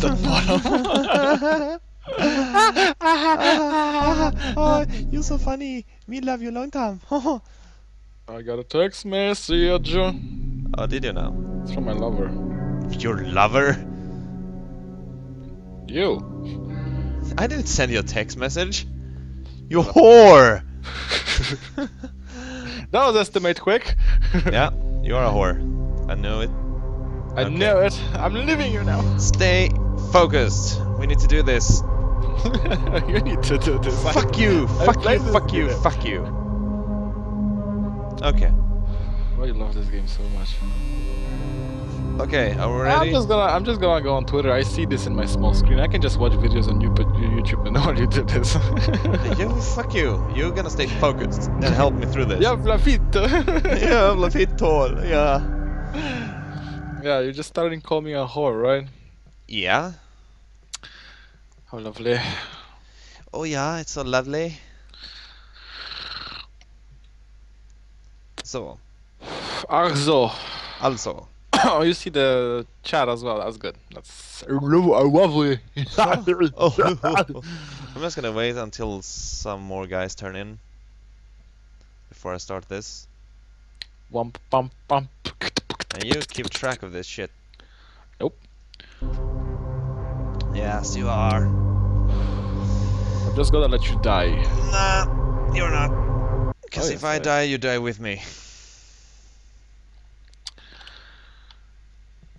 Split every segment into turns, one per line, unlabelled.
the bottom.
oh, you're so funny. Me love you long time.
I got a text message.
Oh, did you know?
It's from my lover.
Your lover?
You.
I didn't send you a text message. You whore!
That was estimate quick.
yeah, you're a whore. I know it.
I
Okay.
know it. I'm leaving you now.
Stay focused. We need to do this.
you need to do this.
Fuck you! Fuck you! Fuck you!
game.
Fuck you! Okay.
Why you love this game so much?
Okay, are we ready?
I'm just gonna I'm just gonna go on Twitter. I see this in my small screen. I can just watch videos on YouTube, YouTube and all you did this.
You, fuck you. You're gonna stay focused and help me through this.
Jävla fitt!
Jävla fitthål. Yeah.
yeah, you're just starting calling me a whore, right?
Yeah.
How lovely.
Oh yeah, it's so lovely. Så,
Also.
Also.
Oh, you see the chat as well. That's good. That's lovely.
Oh, I'm just gonna wait until some more guys turn in before I start this.
Wump, bump, bump.
And you keep track of this shit.
Nope.
Yes, you are.
I'm just gonna let you die.
Nah, you're not. Because
Oh,
if I
I-
die, you die with me.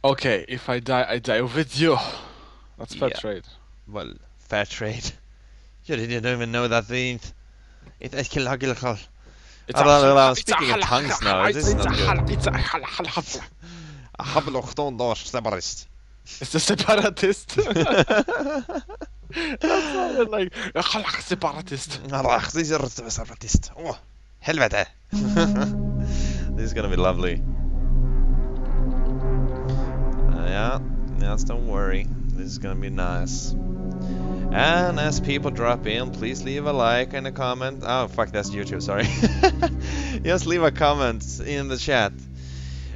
Okay, if I die, I die with you. That's fair
Yeah.
trade.
Well, fair trade. You didn't even know that thing. It is kill
It's
Ah, blah, blah, speaking in tongues now, this is
it's
not
a-
good.
It's a
I have lost on those separatist.
It's a separatist. That like a separatist.
Ach, this is a separatist. Oh, helvete. this is gonna be lovely. Uh, yeah, yes, don't worry. This is gonna be nice. And as people drop in, please leave a like and a comment. Oh, fuck, that's YouTube, sorry. Just leave a comment in the chat.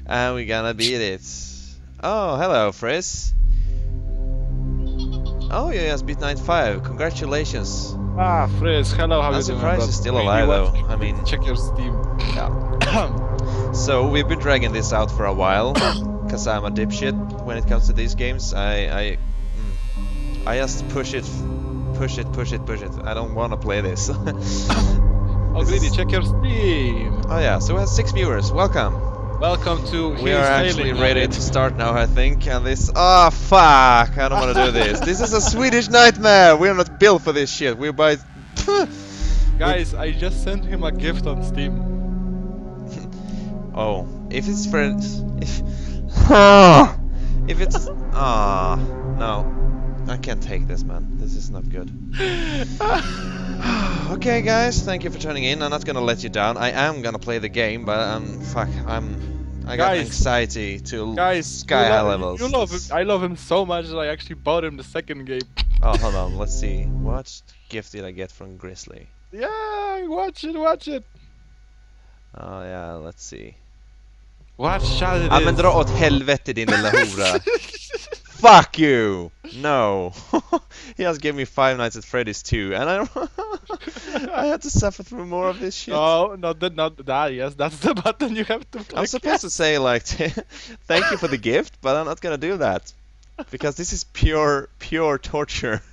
And we're gonna beat it. Oh, hello, Frizz. Oh, you just beat 95. Congratulations.
Ah, Frizz, hello, how
I'm
you doing?
surprised he's still alive, though. I mean-
check your Steam.
Yeah. So we've been dragging this out for a while, cause I'm a dipshit when it comes to these games. I I mm, I just push it, push it, push it, push it. I don't want to play this.
oh, greedy, check your Steam.
oh yeah, so we have six viewers. Welcome.
Welcome to.
We are actually ready to start now, I think. And this, oh fuck! I don't want to do this. This is a Swedish nightmare. We're not built for this shit. We're by.
Guys, I just sent him a gift on Steam.
Oh, if it's friends, if if it's ah no, I can't take this, man. This is not good. okay, guys, thank you for tuning in. I'm not gonna let you down. I am gonna play the game, but um, fuck, I'm I got
Guys.
anxiety to
Guys,
sky
you
high levels.
You love him. I love him so much that I actually bought him the second game.
Oh, hold on. Let's see. What gift did I get from Grizzly?
Yeah, watch it, watch it.
Oh yeah, let's see.
Watch how it is.
dra åt helvete din lilla hora. Fuck you! No. he has gave me Five Nights at Freddy's 2 and I I had to suffer through more of this shit.
Oh, not that, not that. Ah, yes, that's the button you have to click.
I'm supposed to say like thank you for the gift, but I'm not gonna do that. Because this is pure pure torture.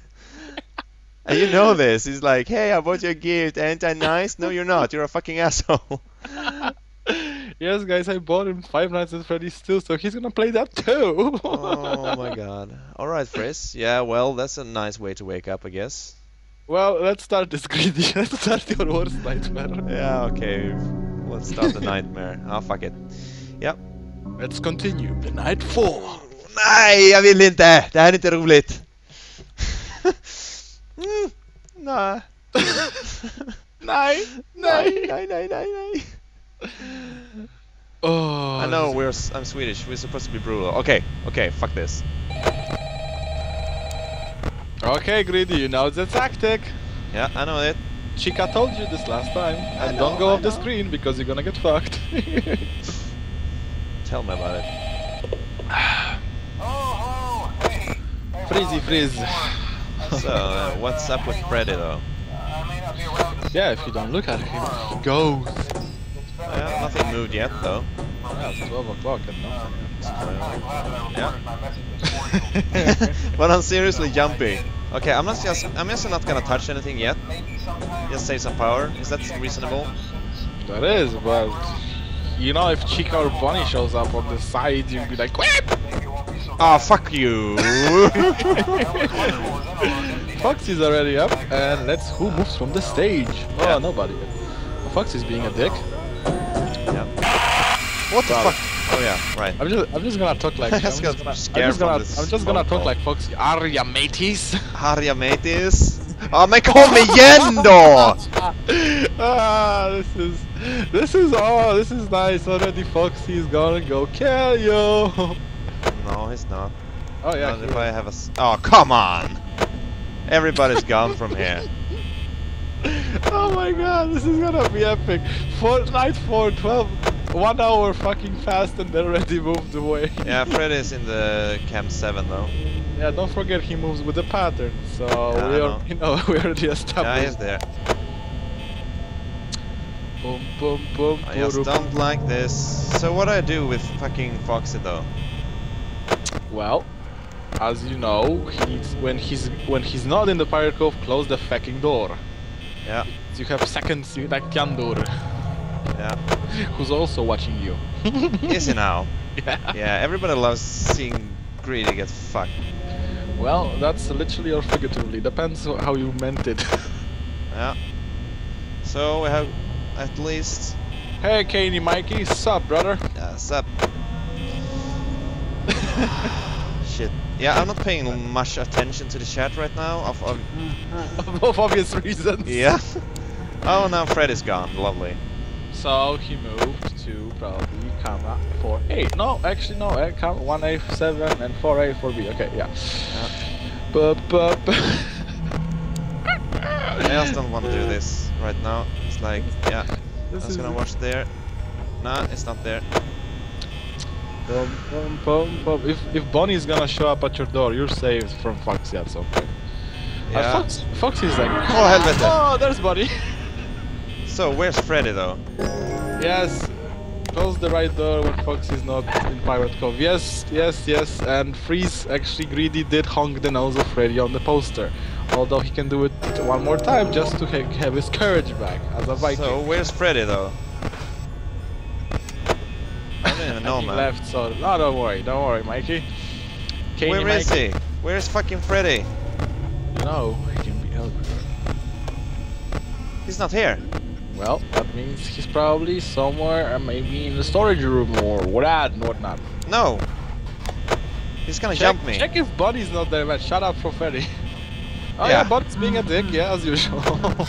And you know this. He's like, hey, I bought you a gift. Ain't I nice? No, you're not. You're a fucking asshole.
Yes, guys, I bought him Five Nights at Freddy's too, so he's gonna play that too.
oh my god. Alright, Frizz. Yeah, well, that's a nice way to wake up, I guess.
Well, let's start this greedy. let's start your worst nightmare.
Yeah, okay. Let's start the nightmare. Ah, fuck it. Yep.
Let's continue. The night four.
Nej, jag vill inte! Det här är inte roligt. mm, nej.
Nej,
nej, nej, nej, nej, nej.
Oh,
I know we're I'm Swedish. We're supposed to be brutal. Okay, okay, fuck this.
Okay, greedy, you know the tactic.
Yeah, I know it.
Chica told you this last time. And
know,
don't go
I
off the screen because you're gonna get fucked.
Tell me about it.
Hey, hey,
Frizzy
So, uh, what's up with Freddy though?
Yeah, if you don't look at him, he goes.
Yeah, nothing moved yet though.
Yeah, it's 12 o'clock and nothing.
Yeah. but I'm seriously jumping. Okay, I'm not just I'm just not gonna touch anything yet. Just save some power. Is that reasonable?
That is, but you know, if Chica or Bonnie shows up on the side, you'd be like, Whip!
Oh ah, fuck you!
Foxy's already up, and let's who moves from the stage. Oh,
Yeah.
nobody. Foxy's being a dick.
What the fuck? Oh yeah, right.
I'm just, I'm just gonna talk like. I'm
just
gonna, I'm just gonna, I'm just gonna talk like Foxy. Arya mateys.
Harja mateys. Ja men kom igen då!
ah, this is, this is, oh, this is nice. Already Foxy is gonna go kill you.
No, he's not.
Oh yeah.
Not if. I have a. Oh come on! Everybody's gone from here.
Oh my god, this is gonna be epic. Fortnite for 12, one hour fucking fast and they already moved away.
Yeah, Freddy's in the camp seven though.
Yeah, don't forget he moves with a pattern, so
Yeah,
we are, you know, we already established.
Yeah, he's there.
Boom, boom, boom,
I just don't like this. So what do I do with fucking Foxy though?
Well, as you know, he's when he's when he's not in the pirate cove, close the fucking door.
Yeah,
You have seconds like Kyandur,
yeah.
who's also watching you.
Is he now?
Yeah.
Yeah, everybody loves seeing Greedy get fucked.
Well, that's literally or figuratively. Depends how you meant it.
Yeah. So we have at least
hey, Kaney Mikey, sup, brother?
uh, sup. Shit. Yeah, I'm not paying much attention to the chat right now. Of, of
of obvious reasons.
yeah. Oh, now Fred is gone. Lovely.
So he moved to probably camera 4A. No, actually no, eh, cam 1A7 and 4A 4B. Okay, yeah. Bup, bup.
I just don't want to do this right now. It's like, yeah, I
This
was gonna watch there. Nah, it's not there.
Bum, bum, bum, bum. If if Bonnie's gonna show up at your door, you're saved from Foxy at some point.
Yeah.
Uh, Fox, Foxy's like,
Oh, helvete.
Oh, there's Bonnie.
So where's Freddy though?
yes. Close the right door when Foxy's not in Pirate Cove. Yes, yes, yes. And Freeze actually greedy did honk the nose of Freddy on the poster. Although he can do it one more time just to ha have his courage back as a Viking.
So where's Freddy though? Know, man.
left, so no, don't worry, don't worry, Mikey. Can
Where is
Mikey?
he? Where's fucking Freddy?
No, he can be everywhere.
He's not here.
Well, that means he's probably somewhere, uh, maybe in the storage room or what and whatnot.
No. He's gonna
Check,
jump me.
check if Buddy's not there, man. Shut up for Freddy. Oh
Yeah.
yeah, Buddy's being a dick, yeah, as usual.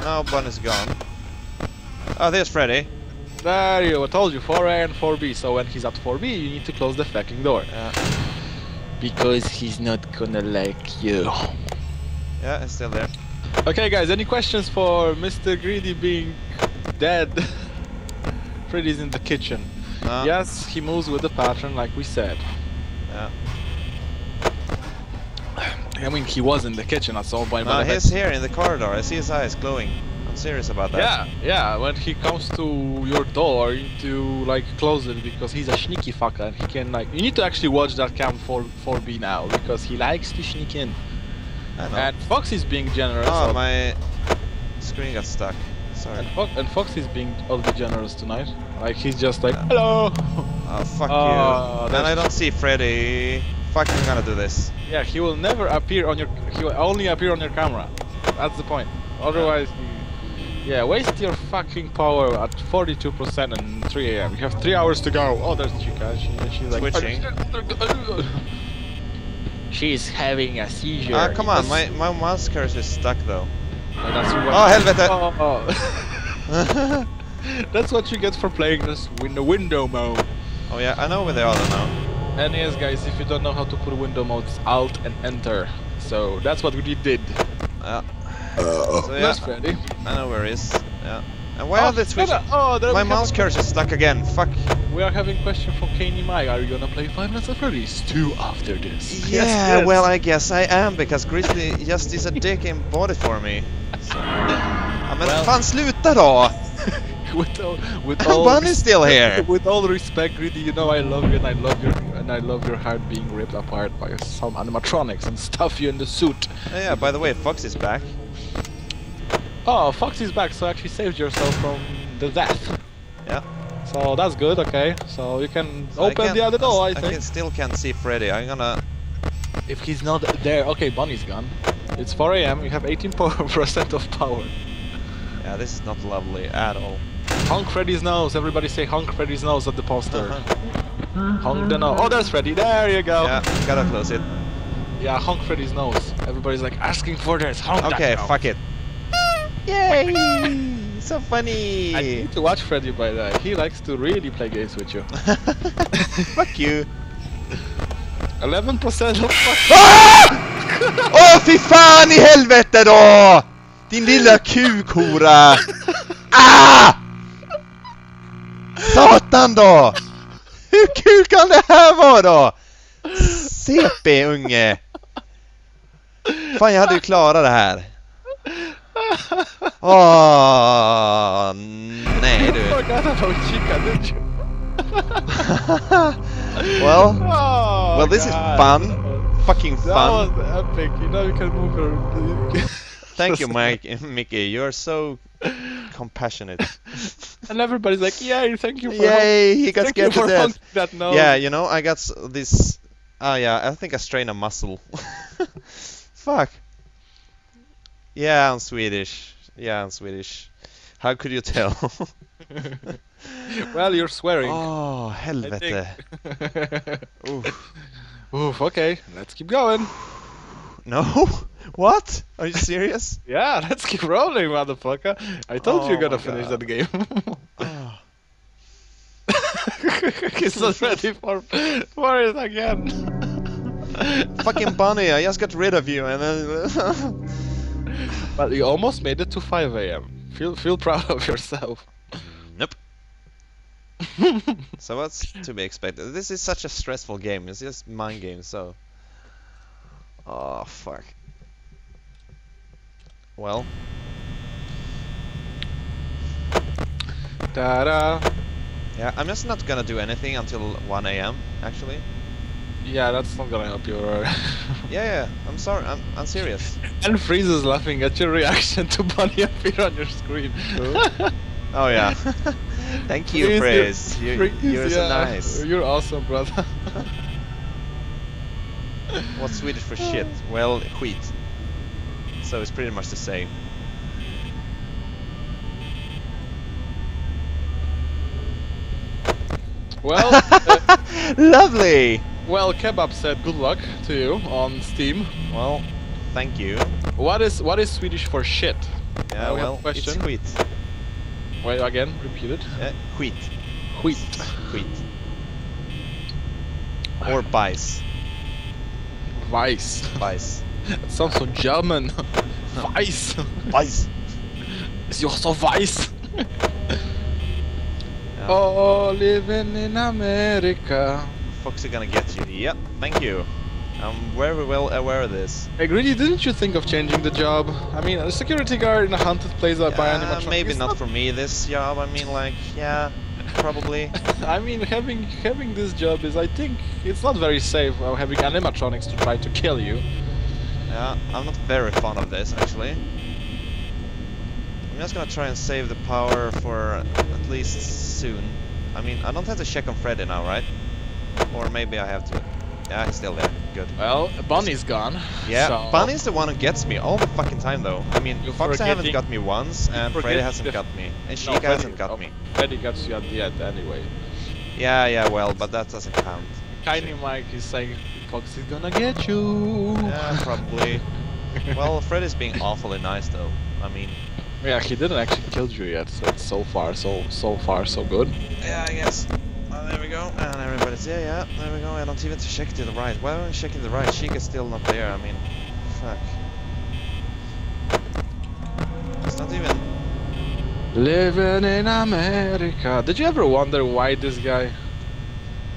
No, Bun is gone. Oh, there's Freddy.
There you go, I told you, 4A and 4B. So when he's at 4B, you need to close the fucking door.
Yeah,
Because he's not gonna like you.
yeah, it's still there.
Okay, guys, any questions for Mr. Greedy being dead? Freddy's in the kitchen.
No.
Yes, he moves with the pattern, like we said.
Yeah.
I mean, he was in the kitchen at some point.
No,
but
he's here in the corridor. I see his eyes glowing. Serious about that.
Yeah, yeah. When he comes to your door, you need to like close it because he's a sneaky fucker. And he can like. You need to actually watch that cam 4 4B now because he likes to sneak in.
I know.
And Fox is being generous.
oh, my screen got stuck. Sorry.
And, Fo- and Fox is being oddly generous tonight. Like he's just like,
Yeah.
hello.
Oh, fuck
Oh,
you.
That's-
I don't see Freddy. Fuck, I'm gonna do this.
yeah, he will never appear on your. He will only appear on your camera. That's the point. Otherwise, you, yeah, waste your fucking power at 42% and 3 a.m. You have three hours to go. Oh, there's Chica. She, she's like
Twitching.
She's having a seizure.
Ah, come on, my, my mouse cursor is stuck though.
Oh, that's what-
Oh, helvete!
Oh, oh. that's what you get for playing this in the window mode.
oh yeah, I know where they are now.
And yes, guys, if you don't know how to put window mode, it's Alt and Enter. So that's what we did.
Yeah. So yeah,
That's Freddy.
I know where he is. Yeah. And why are oh, they switching?
Oh, there
My mouse cursor is stuck again. Fuck.
we are having question from Kaney Mike. Are you gonna play Five Nights at Freddy's 2 after this?
Yeah,
Yes,
well. I guess I am because Grizzly just is a dick and bought it for me. So. Ja, men
Well-
fan sluta då!
with all, with all
Bunny's still here!
With all respect, Greedy, you know I love you and I love your and I love your heart being ripped apart by some animatronics and stuff you in the suit.
Oh, yeah, by the way, Fox is back.
Oh, Foxy's back, so actually saved yourself from the death.
Yeah.
So that's good, okay. So you can
So
open
can't-
the other door, I,
I
think.
can, still can't see Freddy. I'm gonna...
If he's not there, okay, Bunny's gone. It's 4 a.m. You have 18% of power.
Yeah, this is not lovely at all.
Honk Freddy's nose. Everybody say honk Freddy's nose at the poster.
Uh-huh.
Honk the nose. Oh, there's Freddy. There you go.
Yeah, gotta close it.
Yeah, honk Freddy's nose. Everybody's like asking for this. Honk
Okay, fuck it. Yay! So funny!
I need to watch Freddy by that. He likes to really play games with you.
Fuck you!
11% of
Ah! Åh fy fan i helvete då! Din lilla kukhora! Ah! Satan då! Hur kul kan det här vara då? CP-unge! Fan jag hade ju klarat det här. Åh, nej
You
du.
forgot about Chica, didn't you?
well,
Oh,
well this is fun. Fucking
That
fun.
was epic. You know you can move.
Thank you, Mike, Mickey. You're so compassionate.
and everybody's like, yay, thank you for
Yay, he got scared to death.
that.
Yeah, you know, I got this. Oh yeah, I think I strained a muscle. Fuck. Yeah, I'm Swedish. Yeah, I'm Swedish. How could you tell?
well, you're swearing.
oh, helvete. Oof.
Oof, okay, let's keep going.
No? What? Are you serious?
Yeah, let's keep rolling, motherfucker. I told you
Oh
you're gonna finish
God.
that game.
Oh.
He's not ready for, for it again.
Fucking bunny, I just got rid of you and then.
But you almost made it to 5 a.m. Feel feel proud of yourself.
nope. So what's to be expected? This is such a stressful game. It's just mind game, so. Oh fuck. Well,
Ta-da.
yeah, I'm just not gonna do anything until 1 a.m. Actually.
Yeah, that's not gonna help you. uh,
Yeah, yeah. I'm sorry. I'm I'm serious.
and Freeze is laughing at your reaction to Bunny appear on your screen.
Oh yeah. Thank you,
Freeze,
Frizz. You,
Freeze,
you're so nice.
You're awesome, brother.
What's Swedish for shit? Well, skit. So it's pretty much the same.
well, uh,
Lovely.
Well, Kebab said good luck to you on Steam.
Well, thank you.
What is what is Swedish for shit?
Yeah,
we have a
well, it's
question.
skit.
Wait, again, repeat it.
Uh, skit.
Wheat.
Skit. Or.
Weiss.
Bajs.
It sounds so German. Weiss.
Bajs.
Is you're so weiss.
Yeah.
Oh, living in America.
Foxy gonna get you. Yep, thank you. I'm very well aware of this.
Hey, Greedy, didn't you think of changing the job? I mean, a security guard in a haunted place by
Uh,
animatronic.
maybe
is
not for me this job. I mean, like, yeah, probably.
I mean, having having this job is, I think, it's not very safe. Uh, having animatronics to try to kill you.
Yeah, I'm not very fond of this actually. I'm just gonna try and save the power for at least soon. I mean, I don't have to check on Freddy now, right? Or maybe I have to. Yeah, he's still there. Good.
Well, Bunny's gone.
Yeah,
so-
Bunny's the one who gets me all the fucking time though. I mean,
You're
Fox haven't got me once, and Freddy hasn't got me, and
No,
Sheik
Freddy-
hasn't got
oh,
me.
Freddy got you at the end anyway.
Yeah, yeah, well, but that doesn't count.
Tiny Mike is saying Fox is gonna get you.
Yeah, probably. well, Freddy's being awfully nice though. I mean,
yeah, he didn't actually kill you yet, so it's so far, so so far, so good.
Yeah, I guess. There we go. And everybody's, yeah, yeah, there we go. I don't even check to the right. Why am I checking the right? Chica's still not there. I mean, fuck. It's not even.
Living in America. Did you ever wonder why this guy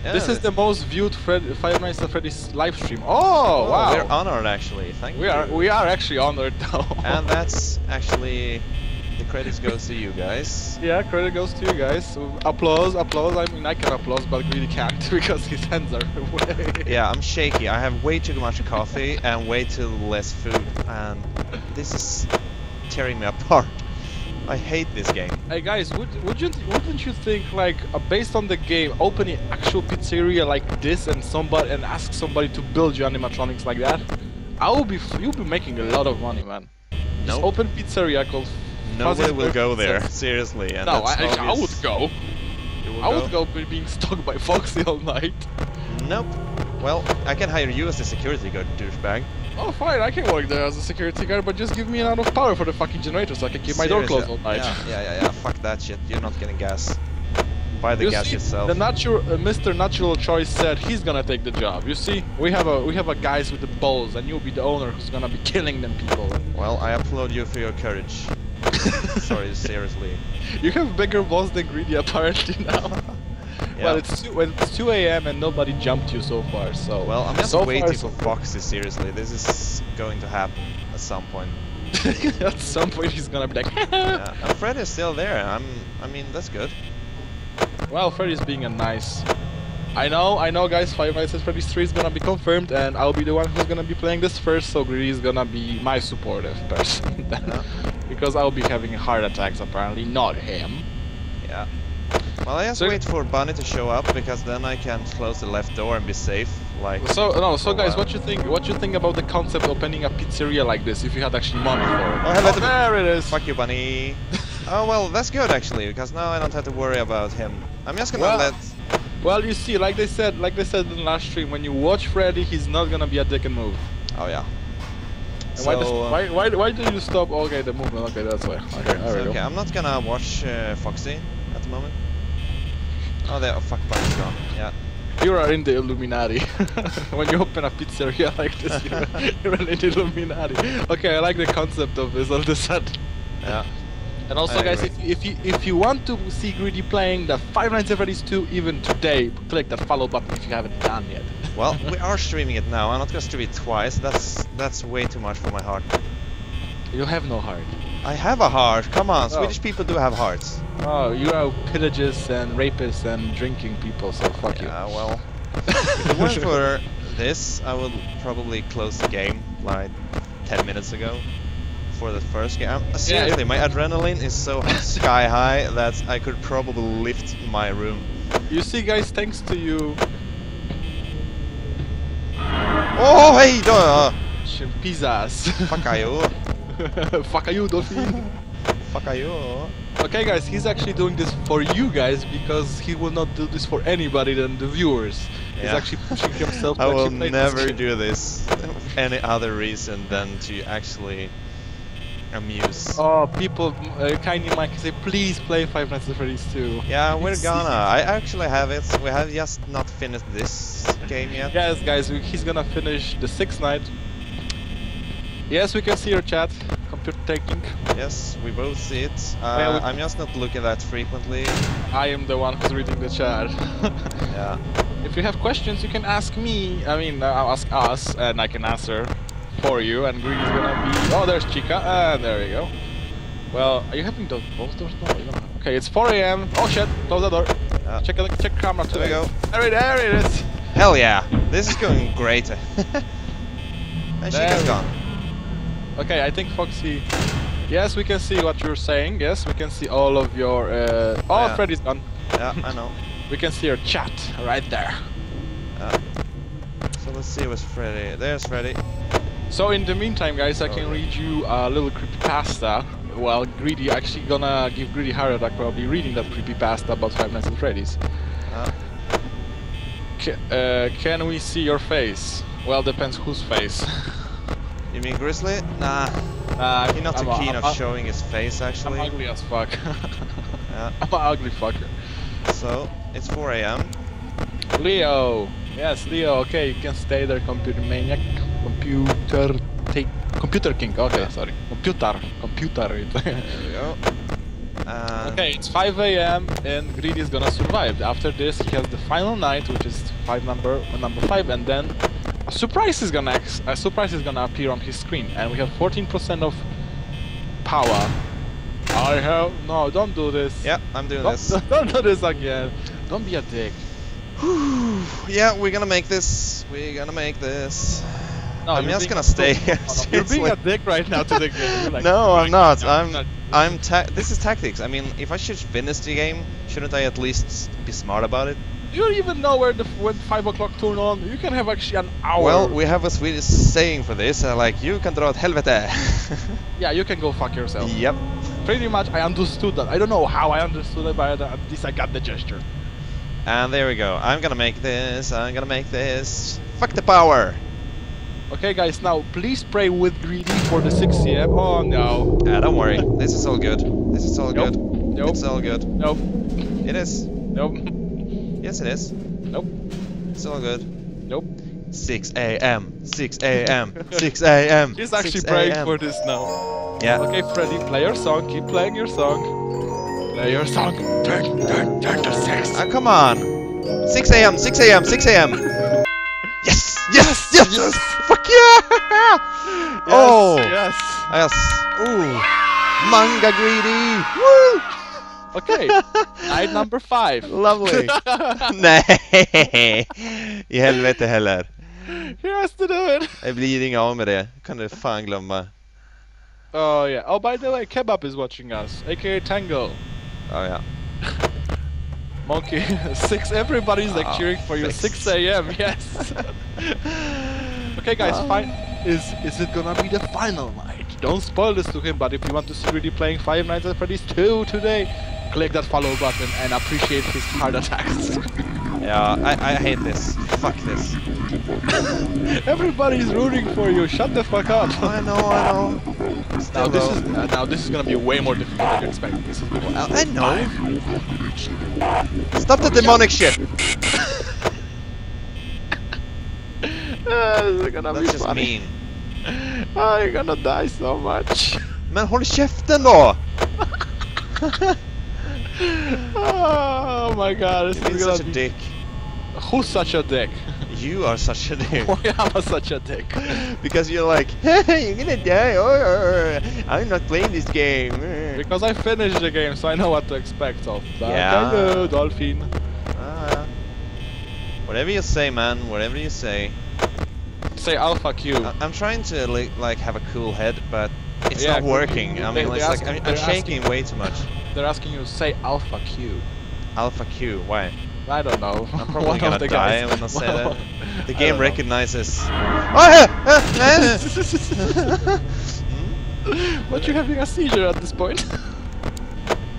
Yeah,
this is the most viewed Fred Five Nights at Freddy's live stream. Oh,
oh,
wow!
We're honored actually. Thank
we
you.
are we are actually honored though.
And that's actually the credits goes to you guys.
yeah, credit goes to you guys. So, applause, applause. I mean, I can applause, but really can't because his hands are way.
Yeah, I'm shaky. I have way too much coffee and way too less food, and this is tearing me apart. I hate this game.
Hey guys, would would you wouldn't you think like uh, based on the game, opening actual pizzeria like this and somebody and ask somebody to build you animatronics like that, I will be f- you'll be making a lot of money, man. Just
Nope.
open pizzeria called.
Nobody
Fuzzy's
will go there, seriously. And
No, I, I would go. I would go be being stalked by Foxy all night.
Nope. Well, I can hire you as the security guard, douchebag.
Oh fine, I can work there as a security guard, but just give me enough power for the fucking generator so I can keep my door closed all night.
Yeah, yeah, yeah, yeah. Fuck that shit. You're not getting gas. Buy the
You
gas
see,
yourself.
The natural, uh, Mr. Natural Choice said he's gonna take the job. You see, we have a we have a guys with the balls, and you'll be the owner who's gonna be killing them people.
Well, I applaud you for your courage. Sorry, seriously.
You have bigger balls than Greedy apparently now.
Yeah.
Well, it's 2, well, it's 2 a.m. and nobody jumped you so far. So
Well, I'm just
so
waiting
far,
for
so-
Foxy, seriously. This is going to happen at some point.
At some point, he's gonna be like,
yeah. And Fred is still there. I'm. I mean, that's good.
Well, Freddy's being a nice. I know, I know, guys. Five Nights at Freddy's 3 is gonna be confirmed, and I'll be the one who's gonna be playing this first. So Greedy is gonna be my supportive person, then.
Yeah.
because I'll be having heart attacks apparently, not him.
Yeah. Well, I just
So-
wait for Bunny to show up because then I can close the left door and be safe. Like.
So no, so guys, what you think? What you think about the concept of opening a pizzeria like this? If you had actually money for it.
Oh, hello to-
there it is.
Fuck you, Bunny. oh well, that's good actually because now I don't have to worry about him. I'm just gonna
Well-
let.
Well, you see, like they said, like they said in the last stream, when you watch Freddy, he's not gonna be a dick and move.
Oh yeah.
And why, does-
uh,
why, why, why did you stop? Okay, the movement. Okay, that's why. Okay, there
So,
we go.
okay, I'm not gonna watch uh, Foxy at the moment. Oh, there. Oh fuck, Bunny's gone. Yeah.
You are in the Illuminati. when you open a pizzeria like this, you're, you're in the Illuminati. Okay, I like the concept of this all of a sudden.
Yeah.
And also, guys, if, if you if you want to see Greedy playing the Five Nights at Freddy's 2 even today, click that follow button if you haven't done yet.
Well, we are streaming it now. I'm not gonna stream it twice. That's that's way too much for my heart.
You have no heart.
I have a heart. Come on,
Oh.
Swedish people do have hearts.
Oh, you are pillages and rapists and drinking people, so fuck you
Yeah, well. If it weren't for this, I would probably close the game like 10 minutes ago for the first game. Um, seriously, my adrenaline is so sky high that I could probably lift my room.
you. see, guys, thanks to you,
Oh, hey, duh!
Chimpizas.
Fuck you.
Fuck you, Dolphin.
Fuck you.
Okay, guys, he's actually doing this for you guys because he will not do this for anybody than the viewers. He's
Yeah.
actually pushing himself
I will
play this
never do this any other reason than to actually amuse.
Oh, people, uh, Tiny Mike say, please play Five Nights at Freddy's 2.
Yeah, we're
It's-
gonna. I actually have it. We have just not finished this game yet.
Yes, guys, we- he's gonna finish the sixth night. Yes, we can see your chat. Computer taking.
Yes, we both see it. Uh,
Yeah, we-
I'm just not looking that frequently.
I am the one who's reading the chat.
Yeah.
if you have questions, you can ask me. I mean, uh, ask us, and I can answer for you. And Green is gonna be. Oh, there's Chica. And there you go. Well, are you having those both doors? No, you don't. Okay, it's 4 a.m. Oh shit! Close the door.
Yeah.
Check. Check camera.
There we go.
There it, there it is.
Hell yeah! This is going great. and Chica's gone.
Okay, I think Foxy. Yes, we can see what you're saying. Yes, we can see all of your. Uh... Oh,
Yeah.
Freddy's gone.
Yeah, I know.
We can see your chat right there.
Yeah. So let's see what's Freddy. There's Freddy.
So in the meantime, guys, I can
Okay.
read you a little creepypasta. Well, Greedy actually gonna give Greedy heart attack probably reading that creepypasta about Five Nights at Freddy's. Ca uh, can we see your face? Well, depends whose face.
you mean Grizzly? Nah,
uh,
he's not too keen on showing his face actually.
I'm ugly as fuck.
Yeah.
I'm an ugly fucker.
So it's 4 a.m.
Leo! Yes, Leo, okay, you can stay there, computer maniac. Computer take computer king, okay,
Yeah.
sorry. Computer, computer.
There we go. Uh,
Okay, it's 5 a.m. and Greedy is gonna survive. After this, he has the final night, which is five number number five, and then a surprise is gonna a surprise is gonna appear on his screen, and we have 14% of power. I have no, don't do this.
Yeah, I'm doing
Don't,
this.
don't do this again. Don't be a dick.
yeah, we're gonna make this. We're gonna make this.
No,
I'm just gonna stay here,
You're being a dick right now to the game. Like,
No, I'm not. I'm.
not."
I'm. Ta- this is tactics. I mean, if I should finish the game, shouldn't I at least be smart about it?
You don't even know where the when five o'clock turn on. You can have actually an hour.
Well, we have a Swedish saying for this, uh, like you can draw at helvete.
yeah, you can go fuck yourself.
yep.
Pretty much, I understood that. I don't know how I understood it, but at least I got the gesture.
And there we go. I'm gonna make this. I'm gonna make this. Fuck the power.
Okay, guys, now please pray with greedy for the 6 a.m. Oh no.
Ah, don't worry. This is all good. This is all
Nope.
good.
Nope.
It's all good.
Nope.
It is.
Nope.
Yes, it is.
Nope.
It's all good.
Nope.
6 a.m. 6 a.m. 6 a.m.
He's actually praying for this now.
Yeah.
Okay, Freddy, play your song. Keep playing your song. Play your song. Turn, turn, turn to 6.
Ah, come on. 6 a.m. 6 a.m. 6 a.m. Yes! Yes! Yes!
Yes!
Fuck yeah! oh!
Yes.
Yes. Ooh. Manga greedy. Woo!
Okay. Night number 5.
Lovely. Nej! I helvete heller.
He has to do it.
Jag blir inga av med det. Kan du fan glömma.
Oh, yeah. Oh, by the way, Kebab is watching us, aka Tango.
Oh, ja, ja.
Monkey, 6. Everybody's like
Ah,
cheering for you.
six.
6 a.m. Yes. okay, guys,
Ah.
fine. Is is it gonna be the final night? Don't spoil this to him, but if you want to see really playing Five Nights at Freddy's 2 today, click that follow button and appreciate his heart attacks.
yeah, I, I hate this. Fuck this.
Everybody's rooting for you. Shut the fuck up.
I know, I know.
Now this
though.
is uh, now this is gonna be way more difficult than you expect. This is
Well, I know. Stop the demonic shit.
Uh, this is gonna
That's just mean.
Oh, you're gonna die so much.
Men håll käften då!
Oh my god, this
You're
is
such a
be...
dick.
Who's such a dick?
You are such a dick.
Why am I such a dick?
because you're like, you're gonna die. oh, oh, oh, I'm not playing this game.
Because I finished the game, so I know what to expect of. But
Yeah.
Hello, Dolphin.
Ah. Whatever you say, man. Whatever you say.
Say Alpha Q.
I- I'm trying to li- like have a cool head, but it's
Yeah,
not working. I mean, it's like I'm, I'm shaking way too much.
They're asking you to say Alpha Q.
Alpha Q. Why?
I don't know.
I'm probably gonna
of the
die
guys.
when I say that. The game recognizes. Oh, yeah. Hmm?
but you're having a seizure at this point.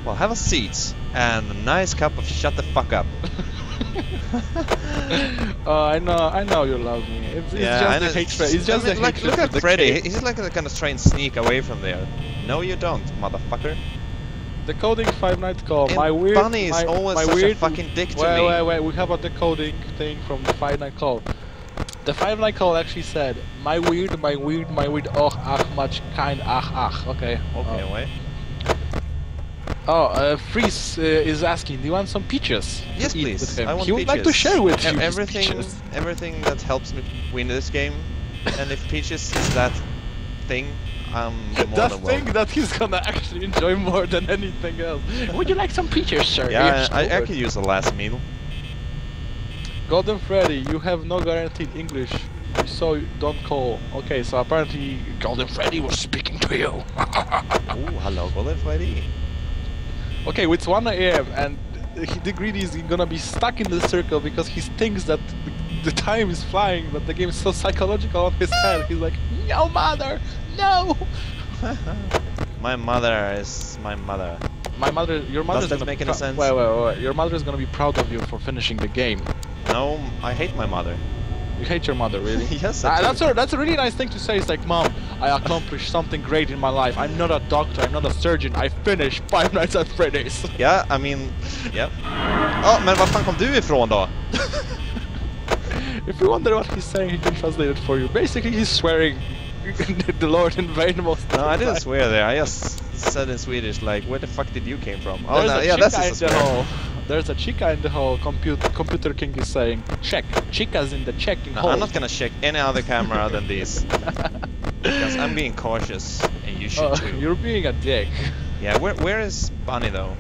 Well, have a seat and a nice cup of shut the fuck up.
Oh, I know, I know you love me. It's, it's
I
just the hatred. It's just
I mean,
the
like, look at Freddy. He's like gonna try and sneak away from there. No, you don't, motherfucker.
Decoding Five Night Call.
And
my weird.
Bunny is
my,
always
my
such a
weird,
fucking dick to
wait,
me.
Wait, wait, wait. we have a decoding thing from the Five Night Call. The Five Night Call actually said, "My weird, my weird, my weird. Oh, ach, much kind, ach, ach." Okay.
Okay,
Oh,
wait.
oh uh, Freeze uh, is asking, "Do you want some peaches?"
Yes, please. I want
he would like to share with
Ev-
you his
everything,
peaches.
everything that helps me win this game. and if Peaches is that thing, I'm more
That thing
welcome.
that he's gonna actually enjoy more than anything else. Would you like some peaches, sir?
Yeah,
Yes,
I, I could use the last meal.
Golden Freddy, you have no guaranteed English, so don't call. Okay, so apparently Golden Freddy was speaking to you.
Ooh, hello, Golden Freddy.
okay, it's 1 a.m. and he, the greedy is gonna be stuck in the circle because he thinks that the, the time is flying, but the game is so psychological on his head. He's like, no, mother, no.
my mother is my mother.
My mother, your mother.
that make any sense?
Wait, wait, wait. Your mother is gonna be proud of you for finishing the game.
No, I hate my mother.
You hate your mother, really?
Yes, I
Ah,
do.
that's a that's a really nice thing to say. It's like, mom, I accomplished something great in my life. I'm not a doctor. I'm not a surgeon. I finished Five Nights at Freddy's.
Yeah, I mean, yeah. Oh, men var fan kom du ifrån då?
if you wonder what he's saying, he can translate it for you. Basically, he's swearing the Lord in vain most
No, I didn't swear there. I just said in Swedish, like, where the fuck did you came from? Oh,
There's
no, yeah, that's
in the hole. There's a chica in the hole. Compute, computer King is saying, check. Chicas in the checking
No,
hole.
I'm not gonna check any other camera than this. Because I'm being cautious, and you should
Oh,
too.
you're being a dick.
Yeah, where where is Bunny though?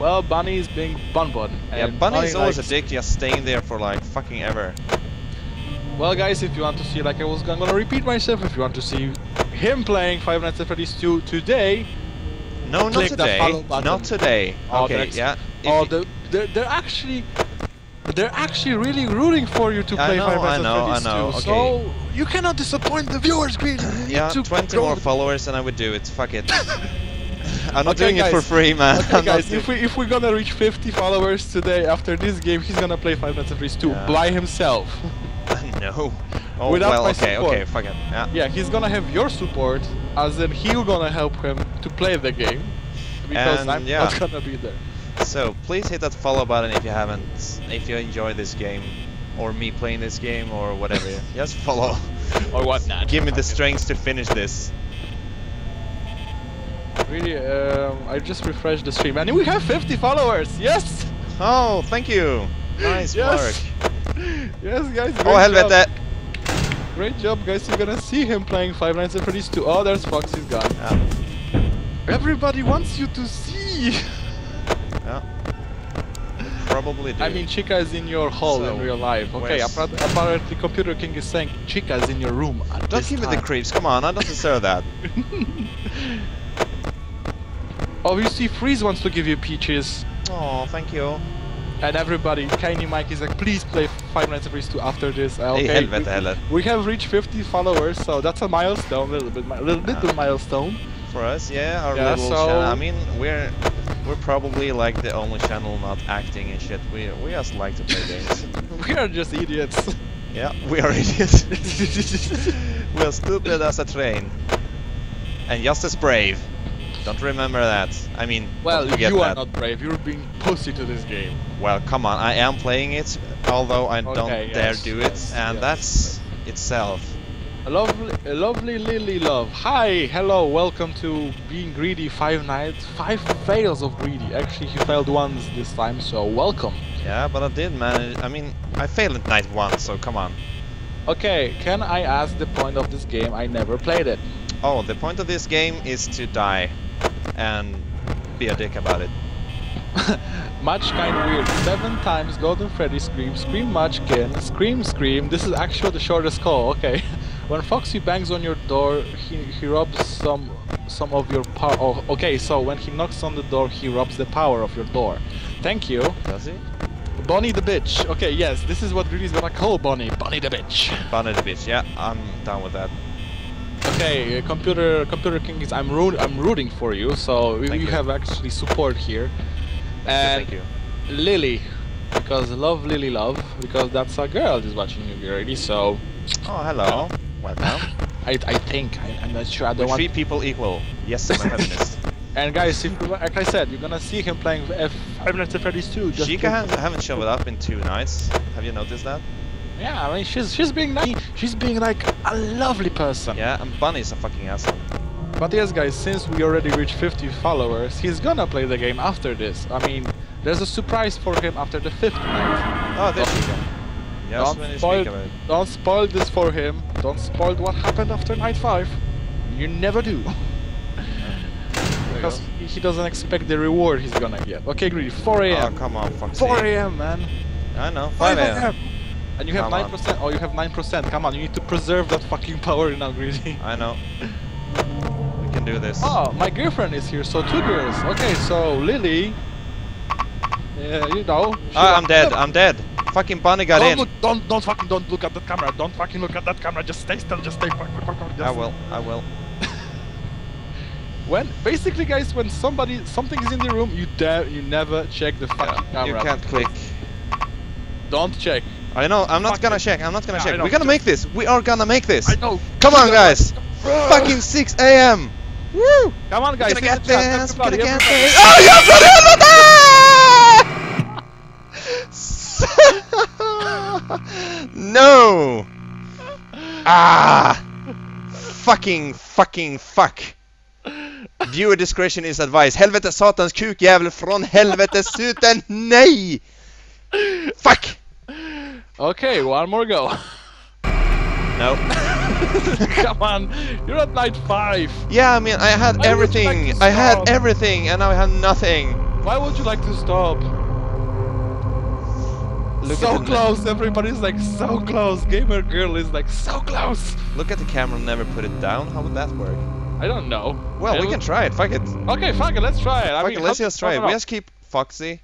Well, Bunny is being Bun Bun.
Yeah, Bunny is always a dick, just staying there for like fucking ever.
Well, guys, if you want to see, like I was I'm gonna repeat myself, if you want to see him playing Five Nights at Freddy's 2 today,
No, not today. Not today.
Oh,
okay, yeah.
oh, the, they're, they're actually they're actually really rooting for you to play
know,
Five
I
Nights
know, I
at Freddy's
know,
2.
okay.
So you cannot disappoint the viewers, Green.
Yeah,
to
20 more followers and I would do it. Fuck it. I'm not
Okay,
doing it for free, man.
Okay, guys, if we if we're gonna reach 50 followers today after this game, he's gonna play Five Nights at Freddy's 2
Yeah.
by himself.
no. Oh
Without
well,
my
okay,
support.
okay, fuck it. Yeah.
Yeah, he's gonna have your support, as in he's gonna help him to play the game. Because
And,
I'm
yeah.
not gonna be there.
So please hit that follow button if you haven't, if you enjoy this game, or me playing this game, or whatever. Just follow.
Or whatnot.
Give me the strength to finish this.
Really, um, I just refreshed the stream and we have 50 followers. Yes.
Oh, thank you. Nice
Yes.
work.
Yes, guys. Great
Oh,
job.
helvete.
Great job, guys. You're gonna see him playing Five Nights at Freddy's 2. Oh, there's Fox. He's gone.
Yeah.
Everybody wants you to see.
yeah. Probably do.
I mean, Chica is in your hall
So,
in real life. Okay,
where's-
appa- apparently Computer King is saying Chica is in your room. At
don't give me the creeps. Come on, I don't deserve that.
oh, you see, Freeze wants to give you peaches.
Oh, thank you.
And everybody, Tiny Mike is like, please play Five Nights at Freddy's 2 after this. Uh,
Hey,
okay,
helvete
we-
heller.
We have reached 50 followers, so that's a milestone, a little bit, mi- little, little
Yeah.
milestone.
For us, yeah, our
Yeah,
little
so-
channel. I mean, we're we're probably like the only channel not acting and shit. We we just like to play games.
We are just idiots.
yeah, we are idiots. we're stupid as a train. And just as brave. Don't remember that. I mean,
well, you are
that.
not brave. You're being pussy to this game.
Well, come on, I am playing it, although I don't
Okay,
dare do it,
yes,
and
yes.
that's itself.
A lovely, a lovely Lily Love. Hi, hello, welcome to Being Greedy Five Nights. Five fails of Greedy. Actually, he failed once this time, so welcome.
Yeah, but I did manage. I mean, I failed at night one, so come on.
Okay, can I ask the point of this game? I never played it.
Oh, the point of this game is to die and be a dick about it.
much kind of weird. Seven times Golden Freddy scream, scream much again, scream scream. This is actually the shortest call. Okay. When Foxy bangs on your door, he, he rubs some some of your power. Oh, okay, so when he knocks on the door, he robs the power of your door. Thank you.
Does he?
Bonnie the bitch. Okay, yes, this is what Greedy's gonna call Bonnie. Bonnie the bitch.
Bonnie the bitch. Yeah, I'm down with that.
Okay, uh, computer computer king is I'm root I'm rooting for you. So
Thank
we
you.
have actually support here. And uh,
Thank you.
Lily, because love Lily love because that's a girl is watching you already. So
Oh, hello. Welcome.
I I think I, I'm not sure. I don't want.
Three people equal. Yes, I'm a feminist.
And guys, if like I said, you're gonna see him playing F Five Nights at Freddy's 2. Just
has, haven't showed up in two nights. Have you noticed that?
Yeah, I mean she's she's being nice. She's being like a lovely person.
Yeah, and Bunny's a fucking asshole.
But yes, guys, since we already reached 50 followers, he's gonna play the game after this. I mean, there's a surprise for him after the fifth night.
Oh, there's Chica. Yes,
don't
when
spoil,
speak of it.
don't spoil this for him. Don't spoil what happened after night five. You never do. Because he, doesn't expect the reward he's gonna get. Okay, Greedy, 4 a.m.
Oh, come on, fuck's
4
sake.
a.m. man.
I know,
5
5 a.m.
And you have
Come
9%. Oh, you have 9%. Come on, you need to preserve that fucking power now, Greedy.
I know. Do this.
Oh, my girlfriend is here, so two girls. Okay, so Lily. Yeah, you know.
Ah, I'm dead, I'm dead. Fucking Bunny got
don't
in.
Look, don't, don't fucking, don't look at that camera. Don't fucking look at that camera. Just stay still. Just stay. Fuck, fuck, fuck, fuck,
I will, I will.
When basically, guys, when somebody, something is in the room, you dare, you never check the fucking
Yeah, you can't click.
Don't check.
I know, I'm not
Fuck
gonna
it.
check, I'm not gonna
Yeah,
check. We're gonna
just-
make this. We are gonna make this.
I know.
Come on, guys. Fucking 6 a.m. Woo!
Come on,
We're
guys.
gonna get
the
this. We're gonna
everybody,
get
everybody.
this. Oh, yes, no! Ah! fucking fucking fuck! Viewer discretion is advised. Helvete satans kukjävel från helvetesuten, nej! Fuck!
Okay, one more go.
No.
Come on, you're at night five.
Yeah, I mean, I had
Why you like
everything. I had everything, and now I have nothing.
Why would you like to stop?
Look
so close, everybody's like so close. Gamer girl is like so close.
Look at the camera. Never put it down. How would that work?
I don't know.
Well, we
It'll-
can try it. Fuck it.
Okay, fuck it, let's try it. I
Fuck
mean,
it. Let's just try it. We just keep Foxy.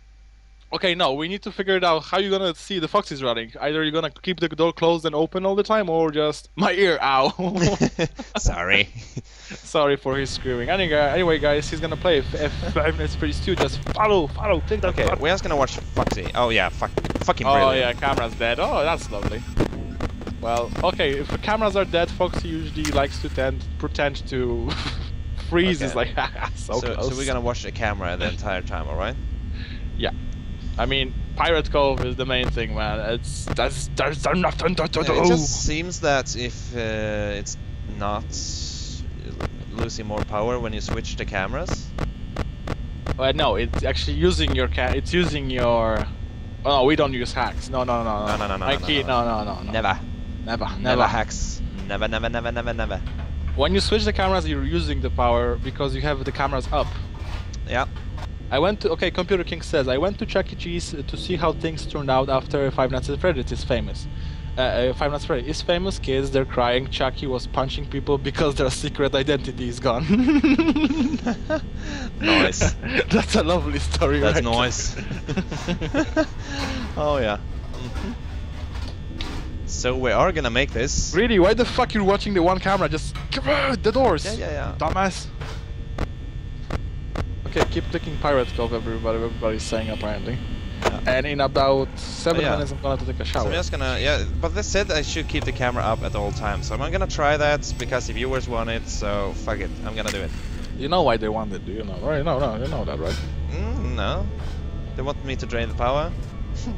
Okay, no, we need to figure it out how you gonna see the foxes running. Either you're gonna keep the door closed and open all the time, or just my ear, ow.
Sorry.
Sorry for his screaming. Anyway, uh, anyway, guys, he's gonna play F- F- Five Nights at Freddy's 2. Just follow, follow, take that.
Okay,
button.
we're just gonna watch Foxy. Oh yeah, fuck, fucking
Oh
brilliant.
yeah, camera's dead. Oh, that's lovely. Well, okay, if the cameras are dead, Foxy usually likes to tend, pretend to freeze. He's
Okay.
like, so,
so,
close.
so we're gonna watch the camera the entire time, alright?
I mean, Pirate Cove is the main thing, man. It's that's there's nothing to, do.
It just seems that if uh, it's not losing more power when you switch the cameras.
Uh, no, it's actually using your ca- It's using your. Oh, no, we don't use hacks. No, no, no,
No, no, no, no,
My
no,
key.
no,
No, no, no, no.
Never,
never,
never,
never.
hacks. Never, never, never, never, never.
When you switch the cameras, you're using the power because you have the cameras up.
Yeah.
I went to okay. Computer King says I went to Chuck E. Cheese to see how things turned out after Five Nights at Freddy's is famous. Uh, uh, Five Nights at Freddy's is famous. Kids, they're crying. Chucky was punching people because their secret identity is gone.
Nice.
That's a lovely story.
That's
right?
nice. oh yeah. So we are gonna make this.
Really? Why the fuck you're watching the one camera? Just the doors.
Yeah, yeah, yeah.
Dumbass. Okay, keep clicking Pirate Cove, everybody. Everybody's saying apparently.
Yeah.
And in about seven
yeah.
minutes, I'm gonna have to take a
So
shower.
I'm just gonna, yeah, but they said I should keep the camera up at all times. So I'm gonna try that because the viewers want it, so fuck it, I'm gonna do it.
You know why they want it, do you know? Right? No, no, you know that, right?
Mm, no. They want me to drain the power?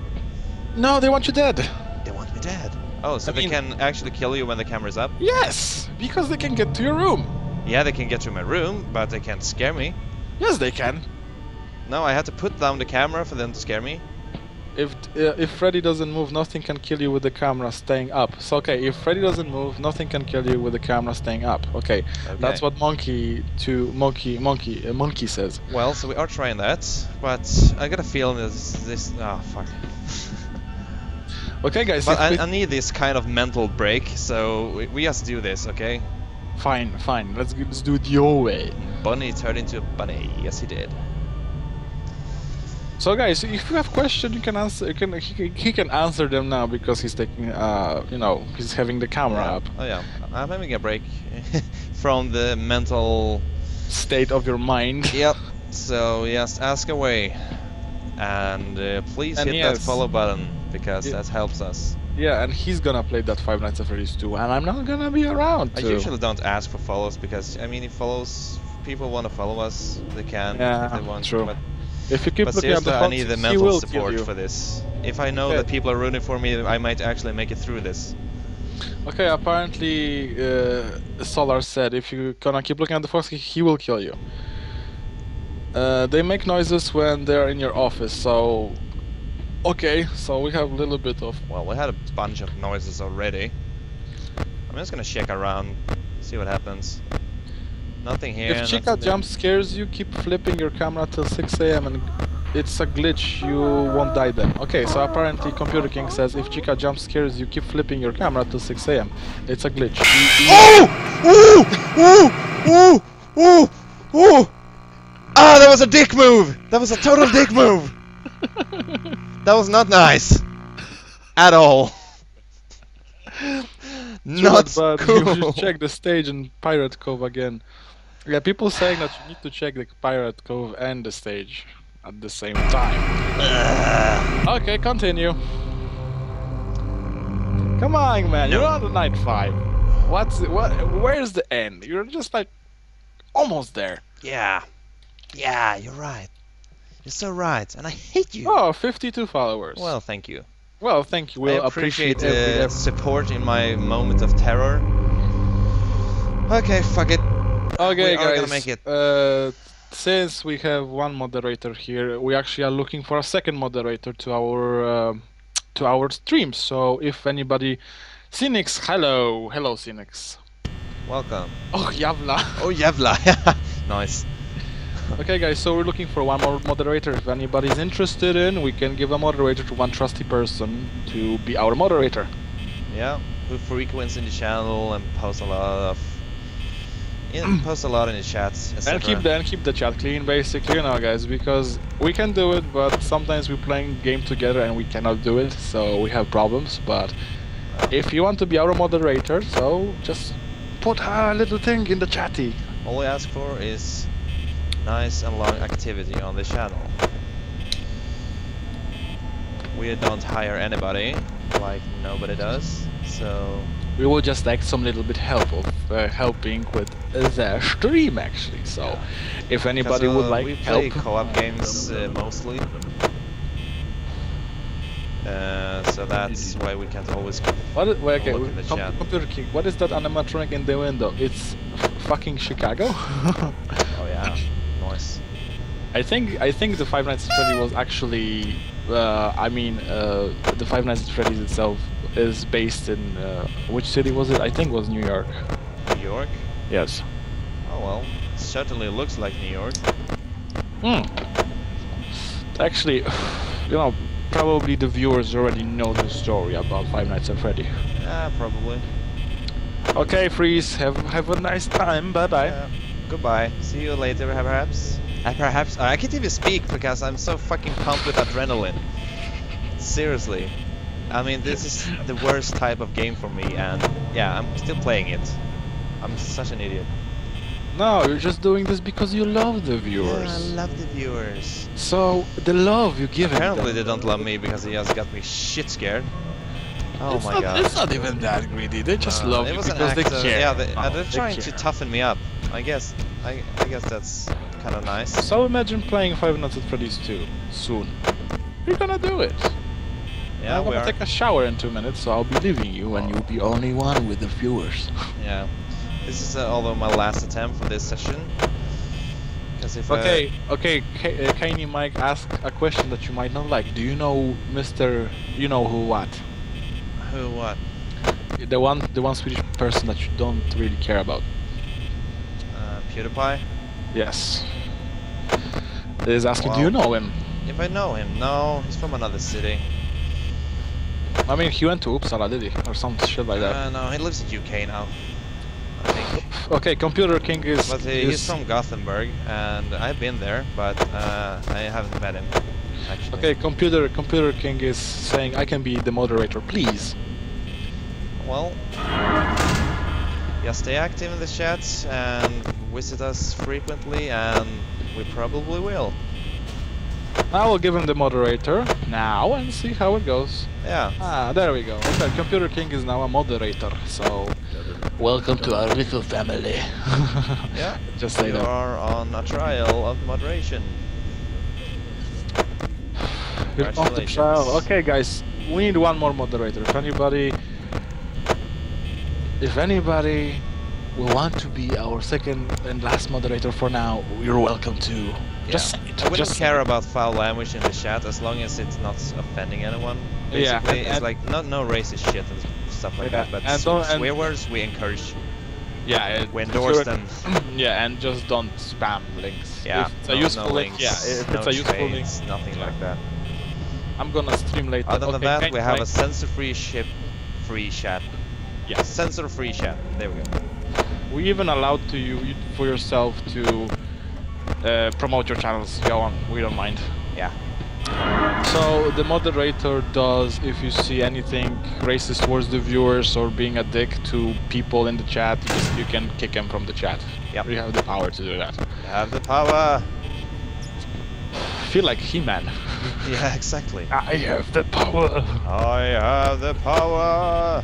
No, they want you dead.
They want me dead. Oh, so
I
they
mean-
can actually kill you when the camera's up?
Yes, because they can get to your room.
Yeah, they can get to my room, but they can't scare me.
Yes, they can.
No, I had to put down the camera for them to scare me.
If uh, if Freddy doesn't move, nothing can kill you with the camera staying up. So okay, if Freddy doesn't move, nothing can kill you with the camera staying up. Okay, that's what Monkey to Monkey Monkey uh, Monkey says.
Well, so we are trying that, but I got a feeling this, this, oh fuck.
Okay, guys.
But I, I need this kind of mental break, so we, we just do this, okay?
Fine, fine. Let's let's do it your way.
Bunny turned into a bunny. Yes, he did.
So, guys, if you have questions, you can answer. You can he, can- he can answer them now because he's taking. Uh, you know, he's having the camera
Yeah.
up.
Oh yeah, I'm having a break from the mental.
State of your mind.
Yep. So yes, ask away, and uh, please
And
hit that follow button because
Yeah.
that helps us.
Yeah, and he's gonna play that Five Nights at Freddy's 2, and I'm not gonna be around.
I usually don't ask for follows because I mean, if follows people want to follow us, they can
Yeah,
if they want.
true.
But,
If you keep
but
looking at
seriously,
the
I need the
he
mental support for this. If I know
Okay.
that people are rooting for me, I might actually make it through this.
Okay, apparently uh, Solar said if you're gonna keep looking at the fox, he- he will kill you. Uh, they make noises when they're in your office, so okay, so we have a little bit of
Well, we had a bunch of noises already. I'm just gonna check around, see what happens. Nothing here.
if Chica jump scares you, keep flipping your camera till 6 a.m. and it's a glitch, you won't die then. Okay, so apparently Computer King says if Chica jump scares you, keep flipping your camera till 6 a.m. It's a glitch. You- you-
Oh! Ooh! Ooh! Ooh! Ooh! Ooh! Ah, that was a dick move! That was a total dick move! That was not nice. At all. not
but
cool.
you should check the stage in Pirate Cove again. Yeah, people saying that you need to check the Pirate Cove and the stage at the same time. Okay, continue. Come on, man. You're on the night five. What's what? Where's the end? You're just like almost there.
yeah. Yeah, you're right. You're so right, and I hate you.
Oh, 52 followers.
Well, thank you.
well, thank you. We'll
I appreciate
appreciate
the
every, every
support in my moment of terror. Okay, fuck it.
Okay,
We are gonna make it.
Uh, since we have one moderator here, we actually are looking for a second moderator to our uh, to our streams. So if anybody, Cynics, hello, hello, Cynics.
Welcome.
Oh, Javla.
Oh, Yevla. nice.
Okay, guys. So we're looking for one more moderator. If anybody's interested in, we can give a moderator to one trusty person to be our moderator.
Yeah, who frequents in the channel and posts a lot of. In, posts a lot in the chats.
And keep the and keep the chat clean, basically, you know, guys, because we can do it, but sometimes we're playing game together and we cannot do it, so we have problems. But if you want to be our moderator, so just put a little thing in the chatty.
All we ask for is nice and long activity on the channel. We don't hire anybody, like nobody does, so
We will just like some little bit help of uh, helping with the stream, actually. So,
Yeah.
if anybody would
uh,
like
we play
help,
co-op games uh, mostly. Uh, so that's why we can't always.
what? Is, well, okay,
look
we-
in the
com-
chat.
computer king. What is that animatronic in the window? It's fucking Chicago.
Oh yeah.
I think I think the Five Nights at Freddy was actually, uh, I mean, uh, the Five Nights at Freddy's itself is based in uh, which city was it? I think it was New York.
New York.
Yes.
Oh well, certainly looks like New York.
Hmm. Actually, you know, probably the viewers already know the story about Five Nights at Freddy.
Yeah, probably.
Okay, Freeze. Have have a nice time. Bye bye.
Yeah. Goodbye. See you later, perhaps. Uh, perhaps. I can't even speak because I'm so fucking pumped with adrenaline. Seriously. I mean, this is the worst type of game for me, and yeah, I'm still playing it. I'm such an idiot.
No, you're just doing this because you love the
Yeah, I love the viewers.
So the love you give
Apparently,
them.
they don't love me because they just got me shit scared. Oh
it's
my
not,
god.
It's not even that greedy. They just
Uh,
love
it
you
was an
because they care.
Yeah, they,
Oh,
they're
they
trying to toughen me up. I guess. I, I guess that's kind of nice.
So imagine playing Five Nights at Freddy's 2 soon. You're gonna do it.
Yeah,
I'm gonna
are.
take a shower in two minutes, so I'll be leaving you, and you'll be only one with the viewers.
Yeah. This is uh, although my last attempt for this session. If
okay, okay. K- uh, Kanye Mike ask a question that you might not like. Do you know Mr. You know who what?
Uh, who what?
The one, the one Swedish person that you don't really care about.
Uh, PewDiePie?
Yes. Is asking, do you know him?
If I know him, no, he's from another city.
I mean, he went to Uppsala, did he, or some shit like that?
Uh, no, he lives in UK now. I think.
Okay, Computer King is.
But he,
is
he's from Gothenburg, and I've been there, but uh, I haven't met him. Actually.
Okay, Computer Computer King is saying I can be the moderator, please.
Well, yeah, stay active in the chats and visit us frequently, and we probably will.
I will give him the moderator now and see how it goes.
Yeah.
Ah, there we go. Okay, Computer King is now a moderator, so welcome to our little family.
Yeah.
Just say
you
that.
are on a trial of moderation.
You're on the trial. Okay, guys, we need one more moderator. If anybody, if anybody will want to be our second and last moderator for now, you're welcome to. Just
Yeah.
say it.
I wouldn't
Just
care about foul language in the chat as long as it's not offending anyone.
Yeah,
Basically,
and-
it's
and-
like not no racist shit and stuff like
Yeah,
that. But
and
swear words we encourage.
Yeah,
We endorse them.
yeah, and just don't spam links.
Yeah.
if it's
no,
a useful
no
link. Yeah, if
no
it's a useful link,
nothing
yeah.
like that.
I'm gonna stream later.
Other than
okay,
that, we have a
Mike.
censor-free ship, free chat.
Yes.
Censor-free chat. There we go.
We even allowed to you you- for yourself to uh, promote your channels. Go on, we don't mind.
Yeah.
So the moderator does if you see anything racist towards the viewers or being a dick to people in the chat, you, can kick them from the chat.
Yep.
You have the power to do that.
You have the power.
Feel like He-Man.
Yeah, exactly.
I have the power.
I have the power.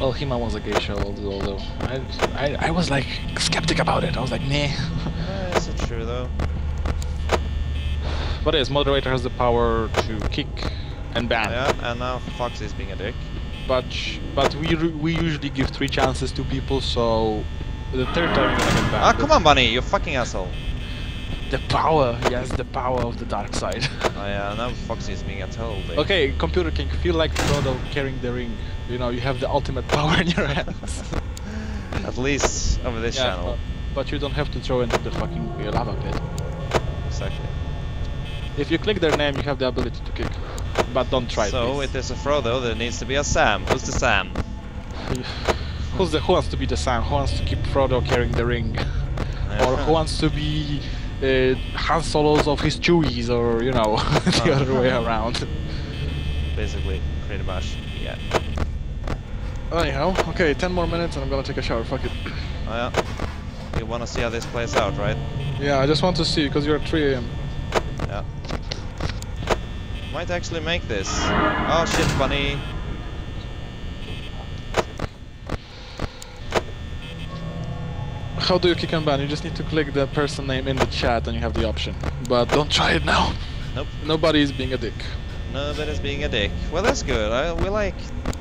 Well, He-Man was a gay show, although I, I, I was like skeptic about it. I was like, nah.
Uh, is it true though?
But yes, moderator has the power to kick and ban.
Yeah, and now Fox is being a dick.
But but we we usually give three chances to people, so the third time you're gonna get banned.
Ah, come on, Bunny, you fucking asshole.
The power, yes, the power of the dark side.
Oh yeah, now Foxy is being a total dick.
okay, Computer King, feel like Frodo carrying the ring. You know, you have the ultimate power in your hands.
At least over this
Yeah,
channel.
But, but you don't have to throw into the fucking lava pit.
Exactly.
If you click their name, you have the ability to kick. But don't try
So
please.
it is a Frodo, there needs to be a Sam. Who's the Sam?
Who's the, who wants to be the Sam? Who wants to keep Frodo carrying the ring? or who wants to be uh, Han Solos of his Chewies, or you know, the
Oh.
other way around.
Basically, pretty much, yeah.
Anyhow, okay, 10 more minutes and I'm gonna take a shower, fuck it.
Oh yeah. You wanna see how this plays out, right?
Yeah, I just want to see, because you're at 3 am.
Yeah. Might actually make this. Oh shit, bunny.
How do you kick and ban? You just need to click the person name in the chat and you have the option. But don't try it now.
Nope.
Nobody is being a dick.
Nobody's being a dick. Well, that's good. I, we like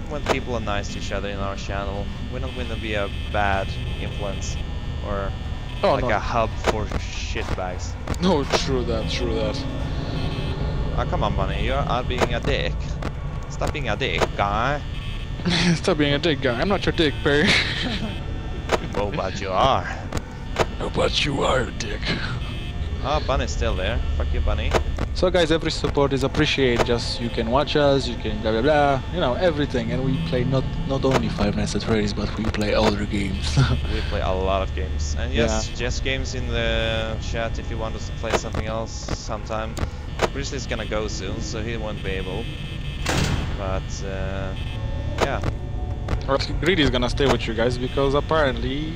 when people are nice to each other in our channel. We're not going to be a bad influence or
Oh,
like
no.
a hub for shitbags.
No, true that, true that.
Oh, come on, bunny. You're being a dick. Stop being a dick, guy.
Stop being a dick guy. I'm not your dick, Perry.
oh, but you are.
no, but you are a dick.
Oh, bunny's still there. Fuck you, bunny.
So guys, every support is appreciated. Just you can watch us, you can blah blah blah, you know everything, and we play not not only Five Nights at Freddy's, but we play other games.
We play a lot of games. And yes, just games in the chat if you want us to play something else sometime. Grizzly's gonna go soon, so he won't be able. But, uh, yeah.
Or Greedy is gonna stay with you guys because apparently,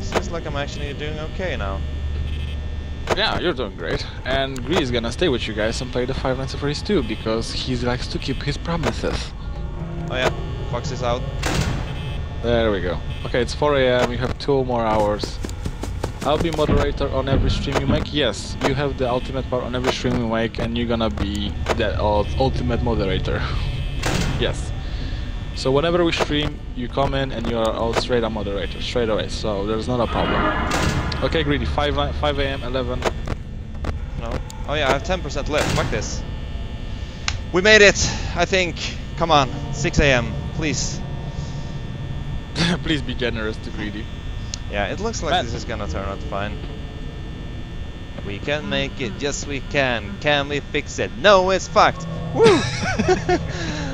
Seems like I'm actually doing okay now.
yeah, you're doing great. And Greedy is gonna stay with you guys and play the Five Nights at Freddy's too because he likes to keep his promises.
Oh yeah, Fox is out.
There we go. Okay, it's 4 a.m. You have two more hours. I'll be moderator on every stream you make. Yes, you have the ultimate part on every stream you make, and you're gonna be the ul- ultimate moderator. yes. So whenever we stream, you come in and you are all straight a moderator straight away. So there's not a problem. Okay, greedy. 5 5 a.m. 11.
No. Oh yeah, I have 10% left. Fuck this. We made it, I think. Come on, 6 a.m. Please.
Please be generous to greedy.
Yeah, it looks like
Man.
this is gonna turn out fine. We can make it, yes we can. Can we fix it? No, it's fucked. Woo!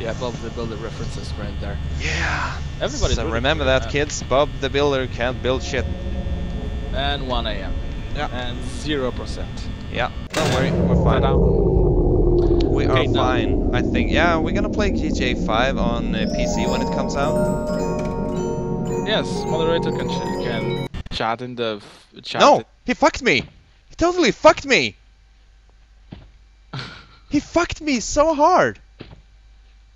Yeah, Bob the Builder references right there.
yeah.
Everybody's
So remember that, kids. Bob the Builder can't build shit.
And 1 a.m.
Yeah.
And 0%.
Yeah. Don't worry, we're fine. We are
Okay,
fine. I think. Yeah, we're gonna play GTA 5 on uh, PC when it comes out.
Yes, moderator can ch- can chat in the chat.
No, he fucked me. He totally fucked me. He fucked me so hard.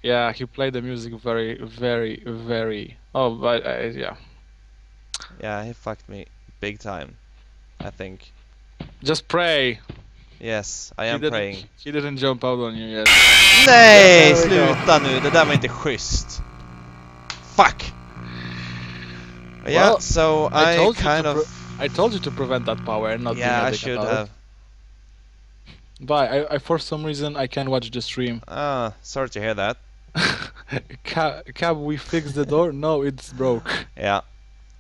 Yeah, he played the music very, very, very. Oh, but uh, yeah.
Yeah, he fucked me big time. I think.
Just pray.
Yes, I am
didn't,
praying.
He didn't jump out on you yet.
Nej,
There go.
sluta nu. Det där var inte schysst. Fuck. Yeah,
Well,
so
I
I,
told you
kind
to
of.
I told you to prevent that power and not being
yeah,
a
I
dick
should
about
have.
But I, I, for some reason, I can't watch the stream.
Ah, sorry to hear that.
Cab, Cab, we fixed the door. No, it's broke.
Yeah,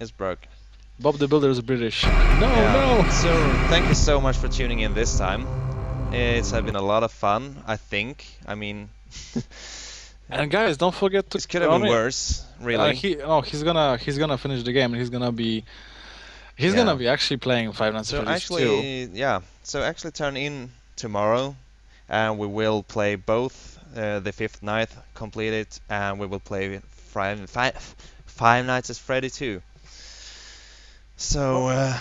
it's broke.
Bob the Builder is British. No,
Yeah.
no.
So thank you so much for tuning in this time. It's have been a lot of fun, I think. I mean,
And guys, don't forget to.
this could have
I
been
mean,
worse,
Uh,
really.
he, oh, he's gonna he's gonna finish the game and he's gonna be he's
Yeah.
gonna be actually playing Five Nights
So
at Freddy's
actually,
too.
yeah. So actually, turn in tomorrow, and we will play both uh, the fifth night completed, and we will play Five Five, five Nights at Freddy too. So uh,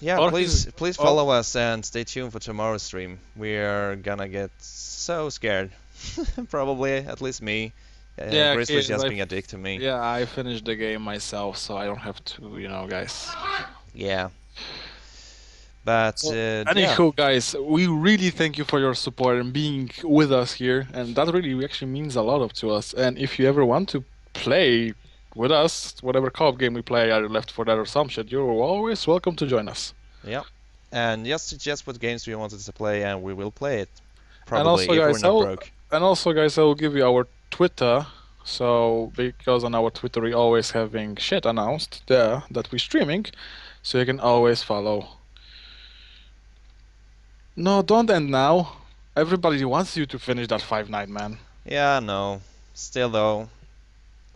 yeah,
Or
please please
or-
follow us and stay tuned for tomorrow's stream. We are gonna get so scared, probably at least me. Uh,
Yeah,
Grizzly's
kids,
just
I-
being a dick to me.
Yeah, I finished the game myself, so I don't have to, you know, guys.
Yeah. But
Well,
uh, yeah.
Guys, we really thank you for your support and being with us here, and that really actually means a lot of to us. And if you ever want to play with us, whatever co-op game we play, either Left 4 Dead or some shit, you're always welcome to join us.
Yeah. And just suggest what games we wanted to play, and we will play it.
And
Probably
also,
if
guys,
we're not
I'll-
broke.
And also, guys, I will give you our Twitter. So, because on our Twitter we always having shit announced there that we're streaming, so you can always follow. No, don't end now. Everybody wants you to finish that five night, man.
Yeah, no. Still though,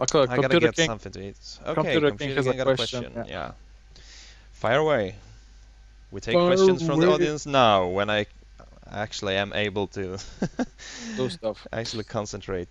Okay,
I gotta get
King.
something to eat. Okay,
Computer
Computer,
King has a
King got
question,
a question.
yeah.
Yeah. Fire away. We take
Fire
questions from the audience now when I actually am able to
Do stuff.
actually concentrate.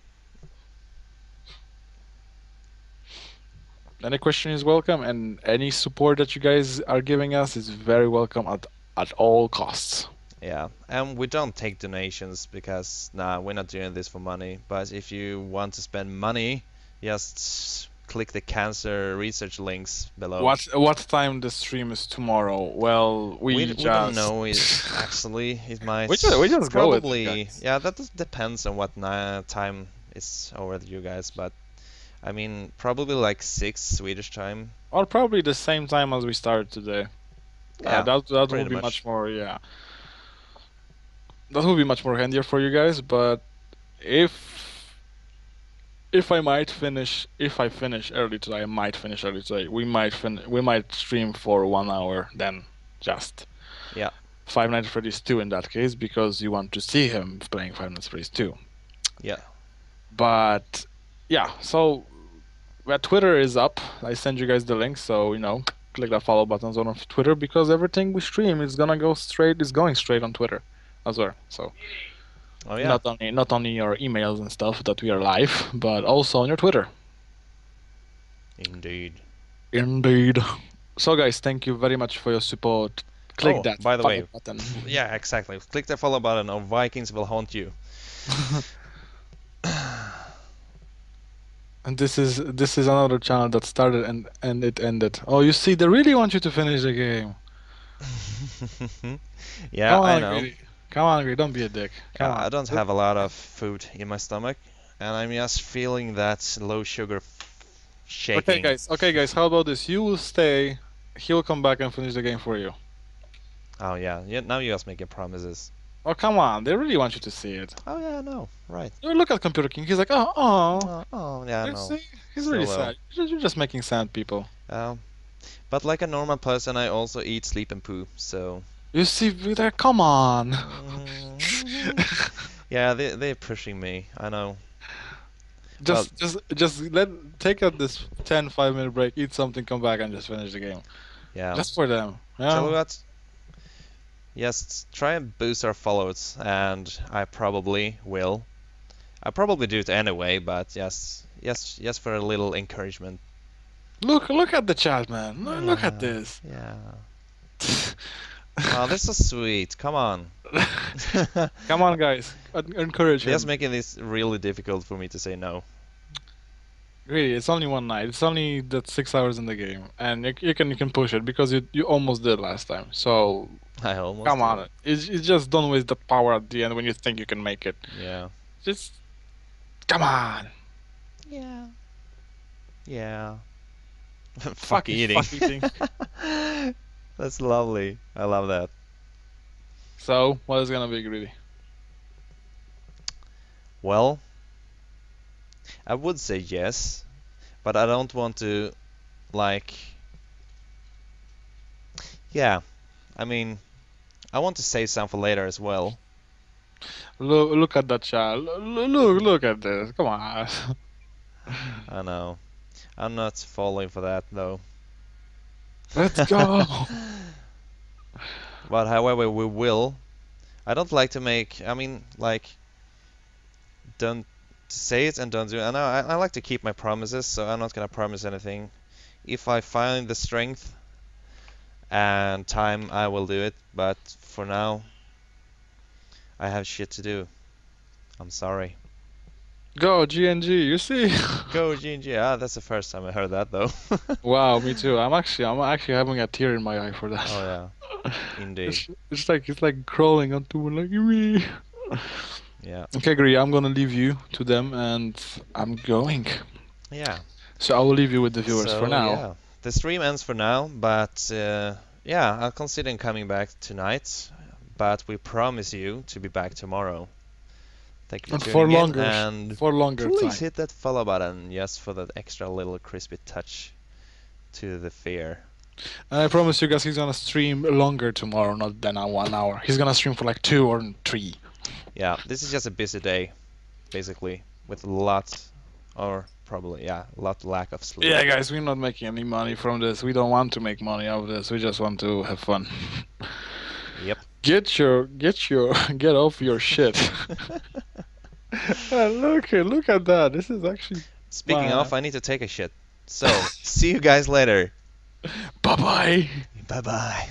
Any question is welcome, and any support that you guys are giving us is very welcome at at all costs.
Yeah, and we don't take donations because nah, we're not doing this for money. But if you want to spend money, just click the cancer research links below.
What what time the stream is tomorrow? Well, we,
we,
just
we don't know it actually. It might.
We ju- we just go with it,
probably. yeah, that depends on what time is over you guys. But I mean, probably like six Swedish time.
or probably the same time as we started today.
Yeah,
uh, that that will
pretty
be
much.
much more yeah. That will be much more handier for you guys, but if if I might finish if I finish early today, I might finish early today. We might fin- we might stream for one hour then just.
Yeah.
Five Nights at Freddy's 2 in that case because you want to see him playing Five Nights at Freddy's 2.
Yeah.
But yeah, so well, Twitter is up. I send you guys the link, so you know, click that follow buttons on Twitter because everything we stream is gonna go straight. Is going straight on Twitter as well. So
Oh yeah.
not only not only your emails and stuff that we are live, but also on your Twitter.
Indeed.
Indeed. So guys, thank you very much for your support. Click
Oh,
that
by the way,
button.
Yeah, exactly. Click the follow button or Vikings will haunt you.
And this is this is another channel that started and and it ended. Oh, you see, they really want you to finish the game.
yeah,
on,
I oh, know.
Greedy. Come on, Greedy, don't be a dick. Come
Yeah. I don't have a lot of food in my stomach, and I'm just feeling that low sugar shaking.
Okay, guys. Okay, guys. How about this? You will stay. He will come back and finish the game for you.
Oh yeah, yeah. Now you're just making promises.
Oh come on! They really want you to see it.
Oh yeah, no, right.
You look at Computer King. He's like, oh, oh.
Oh, oh yeah,
You
no.
see? He's really
uh,
sad. You're you're just making sad people.
Um, but like a normal person, I also eat, sleep, and poo. So.
You see, Peter, come on.
Yeah, they they're pushing me. I know.
just, just, just let take out this 10, 5 minute break, eat something, come back, and just finish the game.
Yeah.
Just for them.
Tell you what. Yes, try and boost our follows, and I probably will. I probably do it anyway, but yes, yes, yes, for a little encouragement.
Look, look at the chat, man. Look, look at this.
Yeah. Oh, this is sweet. Come on.
come on, guys. Encourage him.
Just making this really difficult for me to say no.
Really, it's only one night. It's only that six hours in the game, and you, you can you can push it because you you almost did last time. So
I almost.
come
did
on, it's, it's just don't waste the power at the end when you think you can make it.
Yeah.
Just come on.
Yeah. Yeah. Fuck
Fuck
eating.
fuck eating.
That's lovely. I love that.
So what is gonna be greedy?
Well, I would say yes, but I don't want to, like. Yeah, I mean, I want to save some for later as well.
Look look at that child. Look look, look at this. Come on.
I know. I'm not falling for that though.
Let's go.
But however, we will. I don't like to make. I mean, like, don't say it and don't do it. Know. I, I like to keep my promises, so I'm not gonna promise anything. If I find the strength and time, I will do it. But for now, I have shit to do. I'm sorry.
Go GNG. You see?
Go GNG. Ah, that's the first time I heard that though.
wow, me too. I'm actually I'm actually having a tear in my eye for that.
oh yeah, indeed.
It's, it's like it's like crawling onto one like me.
Yeah.
Okay, Gri, I'm gonna leave you to them, and I'm going.
Yeah.
So I will leave you with the viewers
So,
for now.
Yeah. The stream ends for now, but uh, yeah, I'll consider coming back tonight. But we promise you to be back tomorrow. Thank you
And
for
for longer,
and
for longer
please
time.
hit that follow button just for that extra little crispy touch to the fear.
And I promise you guys, he's gonna stream longer tomorrow, not than one hour. He's gonna stream for like two or three.
Yeah, this is just a busy day, basically, with lots, or probably yeah, a lot lack of sleep.
Yeah, guys, we're not making any money from this. We don't want to make money out of this. We just want to have fun.
Yep.
Get your, get your, get off your shit. Uh, look, look at that. This is actually.
Speaking
Wow.
of, I need to take a shit. So, see you guys later.
Bye bye.
Bye bye.